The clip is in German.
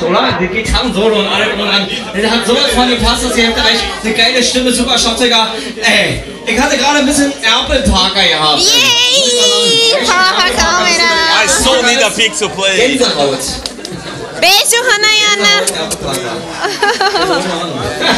Oder? die Gitarren-Solo und alle drum an. Der hat sowas von gepasst, dass ihr habt gleich eine geile Stimme, super Schlagzeuger. Ey, ich hatte gerade ein bisschen Erpelparker gehabt. Yay! I so need a pig to play. Gänsehaut. Beijo, Hanayana!